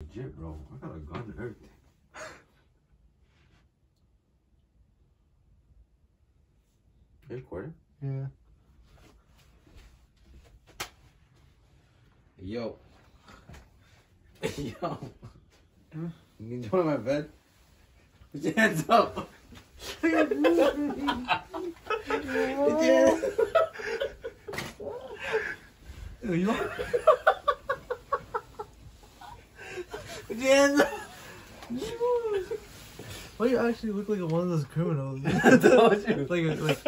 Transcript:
Legit, bro. I got a gun and everything. You recording? Yeah. Yo. Yo. You need to join my bed? Put your hands up. Put your hands Yo, you Put your hands. Why you actually look like one of those criminals? I told you. like, a, like